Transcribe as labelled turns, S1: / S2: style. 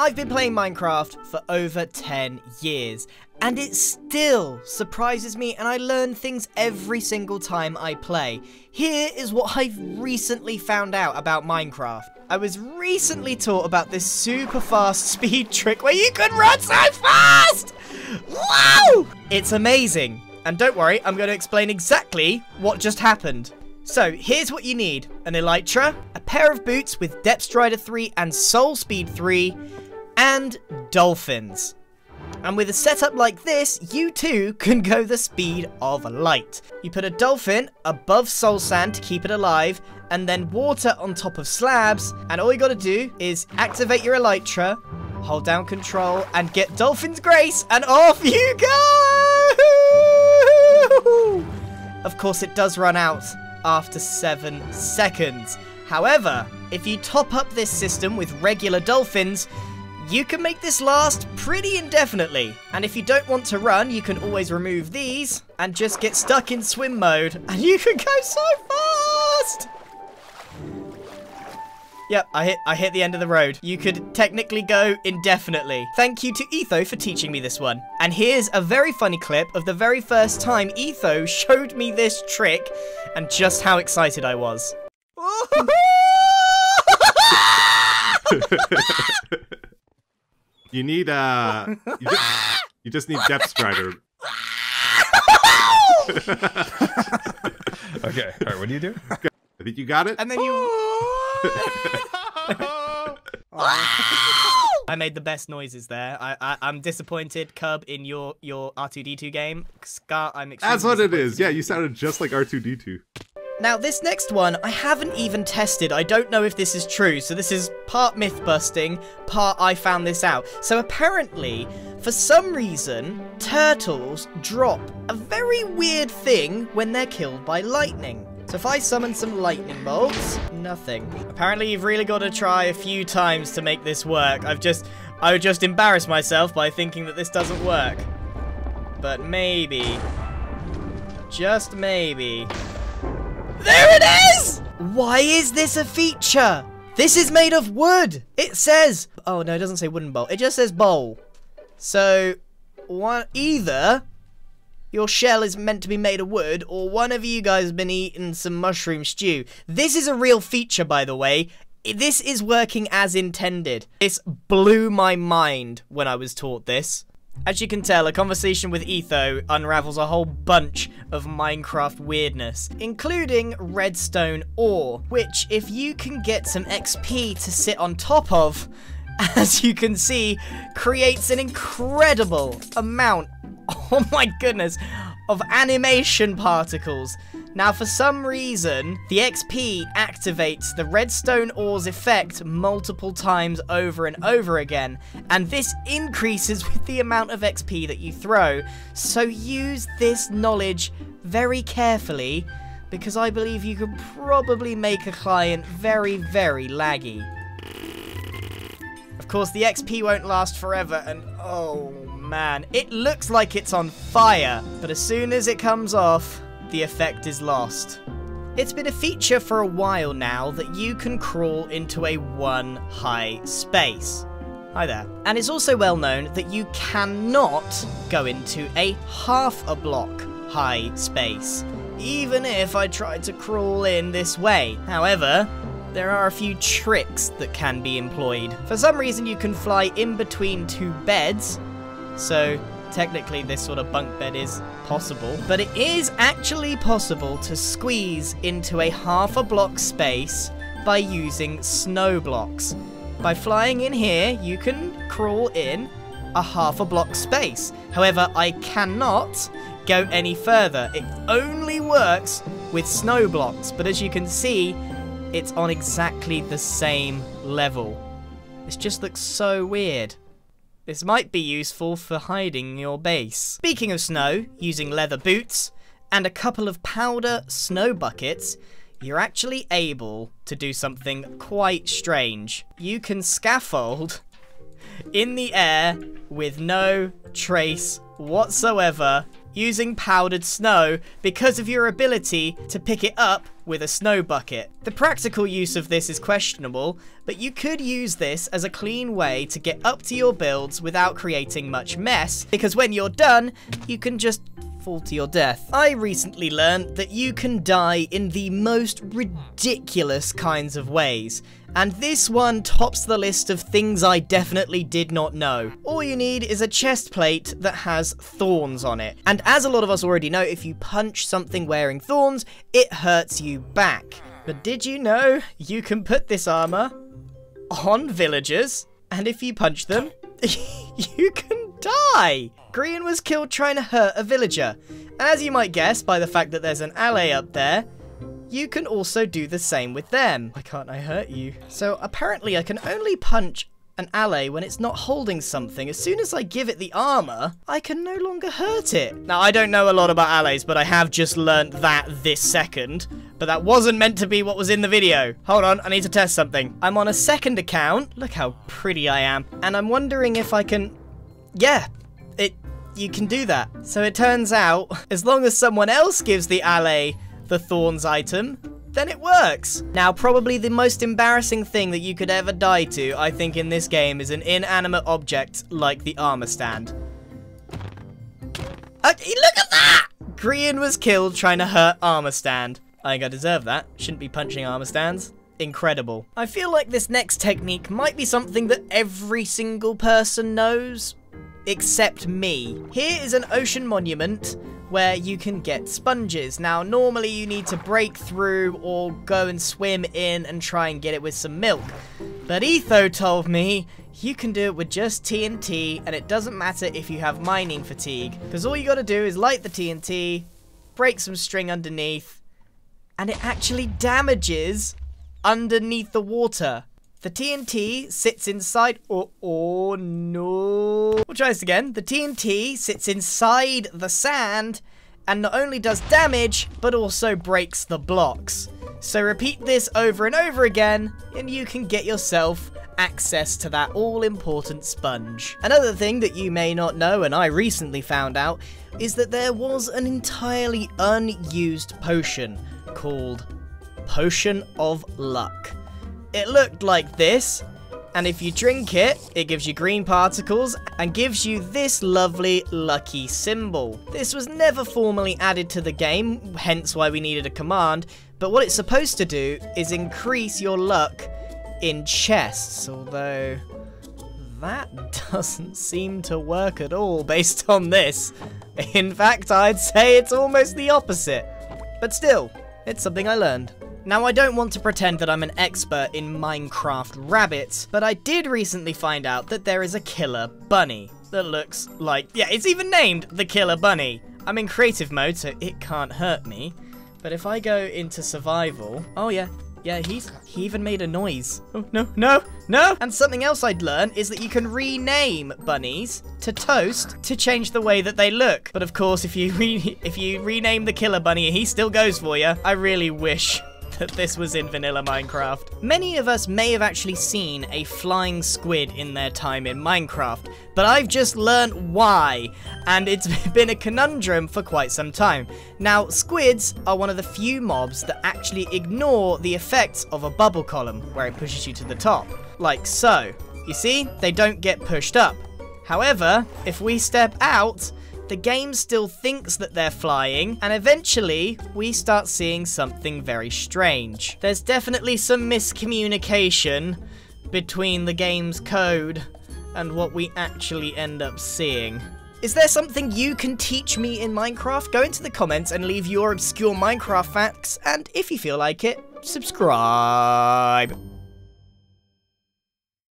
S1: I've been playing Minecraft for over 10 years, and it still surprises me and I learn things every single time I play. Here is what I've recently found out about Minecraft. I was recently taught about this super fast speed trick where you can run so fast! Wow! It's amazing. And don't worry, I'm going to explain exactly what just happened. So, here's what you need. An Elytra, a pair of boots with Depth Strider 3 and Soul Speed 3, and dolphins. And with a setup like this, you too can go the speed of light. You put a dolphin above soul sand to keep it alive, and then water on top of slabs, and all you gotta do is activate your elytra, hold down control, and get Dolphin's Grace, and off you go! Of course, it does run out after 7 seconds. However, if you top up this system with regular dolphins, you can make this last pretty indefinitely. And if you don't want to run, you can always remove these and just get stuck in swim mode. And you can go so fast! Yep, I hit I hit the end of the road. You could technically go indefinitely. Thank you to Etho for teaching me this one. And here's a very funny clip of the very first time Etho showed me this trick and just how excited I was.
S2: You need uh, you just, you just need Depth Strider.
S3: Okay, all right, what do you do?
S2: I think you got it.
S1: And then you I made the best noises there. I, I I'm disappointed, Cub, in your your R2D2 game. Scar, I'm
S2: That's what it is. Yeah, you sounded just like R2D2.
S1: Now, this next one, I haven't even tested. I don't know if this is true. So this is part myth busting, part I found this out. So apparently, for some reason, turtles drop a very weird thing when they're killed by lightning. So if I summon some lightning bolts, nothing. Apparently, you've really got to try a few times to make this work. I've just, I would just embarrass myself by thinking that this doesn't work. But maybe, just maybe, there it is! Why is this a feature? This is made of wood. It says, oh no, it doesn't say wooden bowl. It just says bowl. So, one, either your shell is meant to be made of wood, or one of you guys has been eating some mushroom stew. This is a real feature, by the way. This is working as intended. This blew my mind when I was taught this. As you can tell, a conversation with Etho unravels a whole bunch of Minecraft weirdness, including redstone ore, which, if you can get some XP to sit on top of, as you can see, creates an incredible amount, oh my goodness, of animation particles. Now, for some reason, the XP activates the redstone ore's effect multiple times over and over again, and this increases with the amount of XP that you throw. So use this knowledge very carefully, because I believe you could probably make a client very, very laggy. Of course, the XP won't last forever, and oh man, it looks like it's on fire, but as soon as it comes off, the effect is lost. It's been a feature for a while now that you can crawl into a one high space. Hi there. And it's also well known that you cannot go into a half a block high space, even if I tried to crawl in this way. However, there are a few tricks that can be employed. For some reason, you can fly in between two beds, so technically this sort of bunk bed is possible. But it is actually possible to squeeze into a half a block space by using snow blocks. By flying in here, you can crawl in a half a block space. However, I cannot go any further. It only works with snow blocks, but as you can see, it's on exactly the same level. This just looks so weird. This might be useful for hiding your base. Speaking of snow, using leather boots and a couple of powder snow buckets, you're actually able to do something quite strange. You can scaffold in the air with no trace whatsoever using powdered snow because of your ability to pick it up with a snow bucket. The practical use of this is questionable, but you could use this as a clean way to get up to your builds without creating much mess, because when you're done, you can just fall to your death. I recently learned that you can die in the most ridiculous kinds of ways, and this one tops the list of things I definitely did not know. All you need is a chest plate that has thorns on it. And as a lot of us already know, if you punch something wearing thorns, it hurts you back. But did you know you can put this armor on villagers, and if you punch them, you can die! Grian was killed trying to hurt a villager. As you might guess by the fact that there's an allay up there, you can also do the same with them. Why can't I hurt you? So apparently I can only punch an allay when it's not holding something. As soon as I give it the armor, I can no longer hurt it. Now, I don't know a lot about allays, but I have just learnt that this second. But that wasn't meant to be what was in the video. Hold on, I need to test something. I'm on a second account. Look how pretty I am. And I'm wondering if I can... Yeah, it... You can do that. So it turns out, as long as someone else gives the allay the Thorns item, then it works. Now, probably the most embarrassing thing that you could ever die to, I think, in this game is an inanimate object like the armor stand. Uh, look at that! Grian was killed trying to hurt armor stand. I think I deserve that. Shouldn't be punching armor stands. Incredible. I feel like this next technique might be something that every single person knows, except me. Here is an ocean monument where you can get sponges. Now, normally you need to break through or go and swim in and try and get it with some milk. But Etho told me you can do it with just TNT and it doesn't matter if you have mining fatigue. Because all you gotta do is light the TNT, break some string underneath, and it actually damages underneath the water. The TNT sits inside. Oh, oh no. We'll try this again. The TNT sits inside the sand and not only does damage, but also breaks the blocks. So repeat this over and over again, and you can get yourself access to that all-important sponge. Another thing that you may not know, and I recently found out, is that there was an entirely unused potion called Potion of Luck. It looked like this, and if you drink it, it gives you green particles and gives you this lovely lucky symbol. This was never formally added to the game, hence why we needed a command, but what it's supposed to do is increase your luck in chests, although that doesn't seem to work at all based on this. In fact, I'd say it's almost the opposite. But still, it's something I learned. Now, I don't want to pretend that I'm an expert in Minecraft rabbits, but I did recently find out that there is a killer bunny that looks like, yeah, it's even named the killer bunny. I'm in creative mode, so it can't hurt me. But if I go into survival, oh yeah, yeah, he's he even made a noise. Oh, no, no, no! And something else I'd learn is that you can rename bunnies to toast to change the way that they look. But of course, if you re if you rename the killer bunny, he still goes for you. I really wish that this was in vanilla Minecraft. Many of us may have actually seen a flying squid in their time in Minecraft, but I've just learnt why, and it's been a conundrum for quite some time. Now, squids are one of the few mobs that actually ignore the effects of a bubble column, where it pushes you to the top, like so. You see, they don't get pushed up. However, if we step out, the game still thinks that they're flying, and eventually we start seeing something very strange. There's definitely some miscommunication between the game's code and what we actually end up seeing. Is there something you can teach me in Minecraft? Go into the comments and leave your obscure Minecraft facts, and if you feel like it, subscribe.